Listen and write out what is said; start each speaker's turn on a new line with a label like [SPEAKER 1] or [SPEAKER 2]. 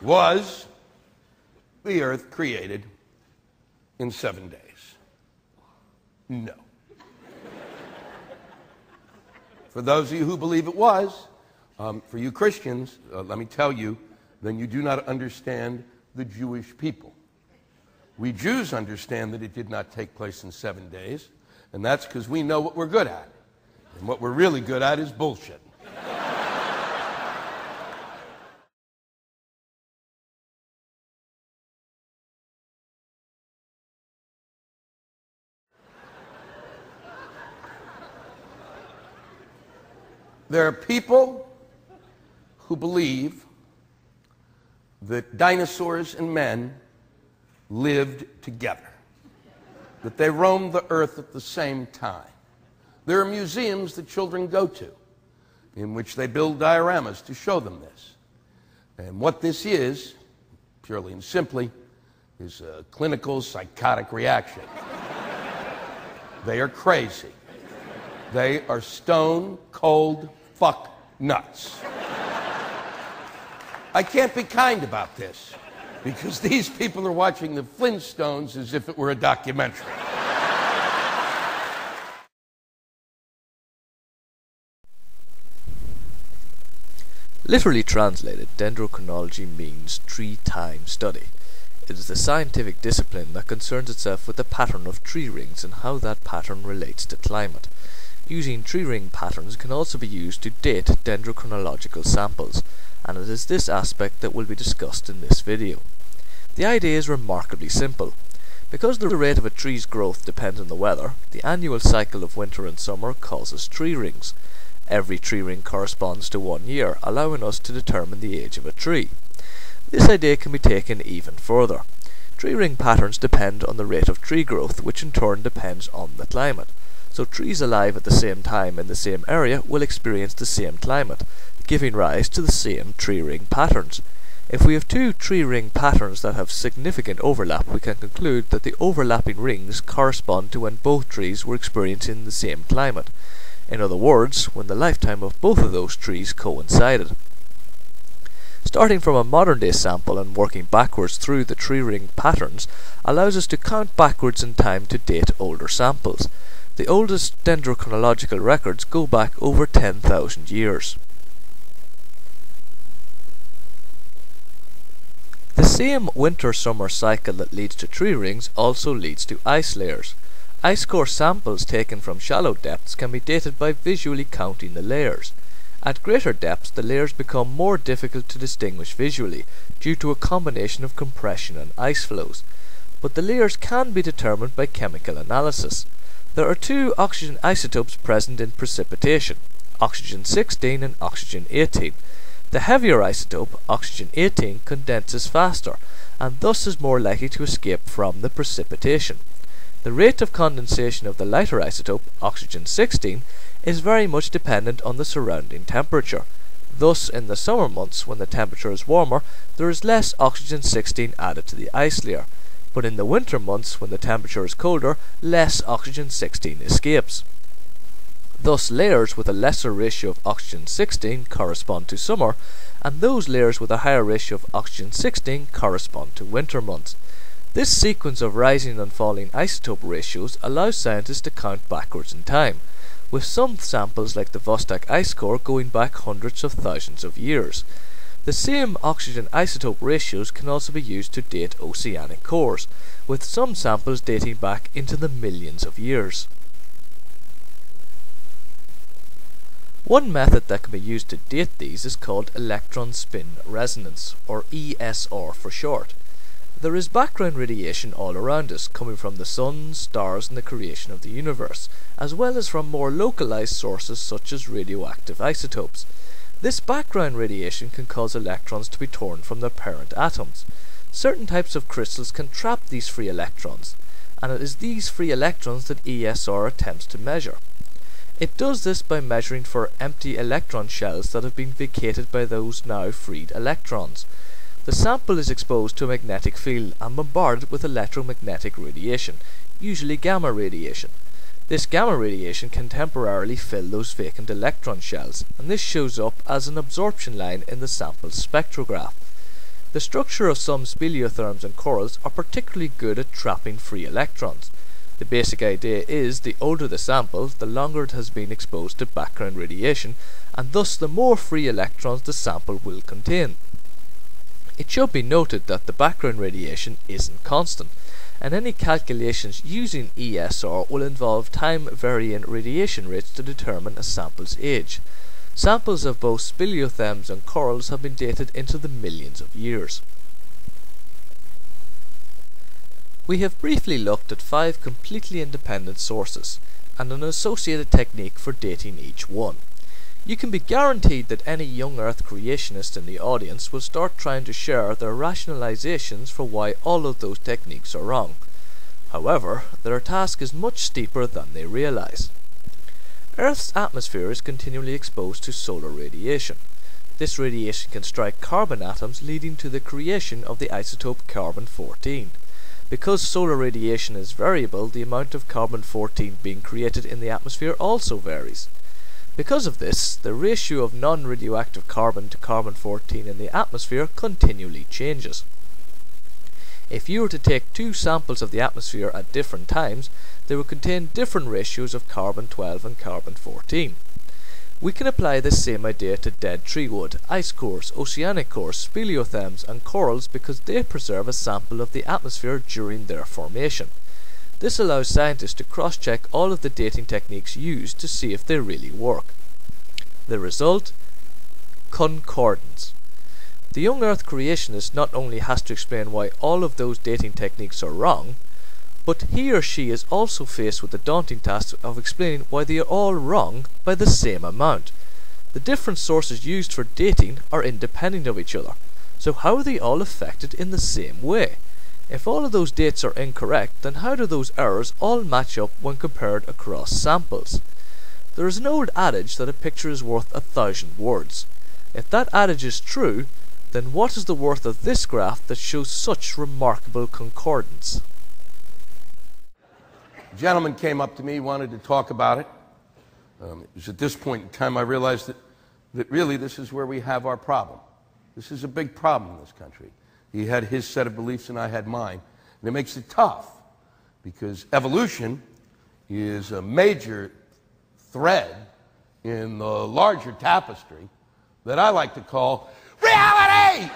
[SPEAKER 1] Was the earth created in seven days? No. For those of you who believe it was, um, for you Christians, uh, let me tell you, then you do not understand the Jewish people. We Jews understand that it did not take place in seven days, and that's because we know what we're good at. And what we're really good at is bullshit. There are people who believe that dinosaurs and men lived together, that they roamed the earth at the same time. There are museums that children go to in which they build dioramas to show them this. And what this is, purely and simply, is a clinical psychotic reaction. they are crazy. They are stone cold fuck nuts. I can't be kind about this because these people are watching the Flintstones as if it were a documentary.
[SPEAKER 2] Literally translated, dendrochronology means tree time study. It is the scientific discipline that concerns itself with the pattern of tree rings and how that pattern relates to climate. Using tree ring patterns can also be used to date dendrochronological samples, and it is this aspect that will be discussed in this video. The idea is remarkably simple. Because the rate of a tree's growth depends on the weather, the annual cycle of winter and summer causes tree rings. Every tree ring corresponds to one year, allowing us to determine the age of a tree. This idea can be taken even further. Tree ring patterns depend on the rate of tree growth, which in turn depends on the climate. So trees alive at the same time in the same area will experience the same climate, giving rise to the same tree ring patterns. If we have two tree ring patterns that have significant overlap, we can conclude that the overlapping rings correspond to when both trees were experiencing the same climate. In other words, when the lifetime of both of those trees coincided. Starting from a modern day sample and working backwards through the tree ring patterns allows us to count backwards in time to date older samples. The oldest dendrochronological records go back over 10,000 years. The same winter-summer cycle that leads to tree rings also leads to ice layers. Ice core samples taken from shallow depths can be dated by visually counting the layers. At greater depths, the layers become more difficult to distinguish visually due to a combination of compression and ice flows, but the layers can be determined by chemical analysis. There are two oxygen isotopes present in precipitation, oxygen 16 and oxygen 18. The heavier isotope, oxygen 18, condenses faster and thus is more likely to escape from the precipitation. The rate of condensation of the lighter isotope, oxygen 16, is very much dependent on the surrounding temperature. Thus, in the summer months, when the temperature is warmer, there is less oxygen 16 added to the ice layer but in the winter months when the temperature is colder, less oxygen 16 escapes. Thus layers with a lesser ratio of oxygen 16 correspond to summer, and those layers with a higher ratio of oxygen 16 correspond to winter months. This sequence of rising and falling isotope ratios allows scientists to count backwards in time, with some samples like the Vostok ice core going back hundreds of thousands of years. The same oxygen isotope ratios can also be used to date oceanic cores, with some samples dating back into the millions of years. One method that can be used to date these is called electron spin resonance, or ESR for short. There is background radiation all around us, coming from the sun, stars, and the creation of the universe, as well as from more localized sources such as radioactive isotopes. This background radiation can cause electrons to be torn from their parent atoms. Certain types of crystals can trap these free electrons, and it is these free electrons that ESR attempts to measure. It does this by measuring for empty electron shells that have been vacated by those now freed electrons. The sample is exposed to a magnetic field and bombarded with electromagnetic radiation, usually gamma radiation. This gamma radiation can temporarily fill those vacant electron shells, and this shows up as an absorption line in the sample's spectrograph. The structure of some speleothems and corals are particularly good at trapping free electrons. The basic idea is the older the sample, the longer it has been exposed to background radiation, and thus the more free electrons the sample will contain. It should be noted that the background radiation isn't constant, and any calculations using ESR will involve time varying radiation rates to determine a sample's age. Samples of both speleothems and corals have been dated into the millions of years. We have briefly looked at five completely independent sources and an associated technique for dating each one. You can be guaranteed that any young Earth creationist in the audience will start trying to share their rationalizations for why all of those techniques are wrong. However, their task is much steeper than they realize. Earth's atmosphere is continually exposed to solar radiation. This radiation can strike carbon atoms leading to the creation of the isotope carbon-14. Because solar radiation is variable, the amount of carbon-14 being created in the atmosphere also varies. Because of this, the ratio of non-radioactive carbon to carbon-14 in the atmosphere continually changes. If you were to take two samples of the atmosphere at different times, they would contain different ratios of carbon-12 and carbon-14. We can apply this same idea to dead tree wood, ice cores, oceanic cores, speleothems and corals because they preserve a sample of the atmosphere during their formation. This allows scientists to cross-check all of the dating techniques used to see if they really work. The result? Concordance. The young Earth creationist not only has to explain why all of those dating techniques are wrong, but he or she is also faced with the daunting task of explaining why they are all wrong by the same amount. The different sources used for dating are independent of each other, so how are they all affected in the same way? If all of those dates are incorrect, then how do those errors all match up when compared across samples? There is an old adage that a picture is worth a thousand words. If that adage is true, then what is the worth of this graph that shows such remarkable concordance?
[SPEAKER 1] gentleman came up to me, wanted to talk about it. Um, it was at this point in time I realized that, that really this is where we have our problem. This is a big problem in this country. He had his set of beliefs and I had mine. And it makes it tough because evolution is a major thread in the larger tapestry that I like to call reality!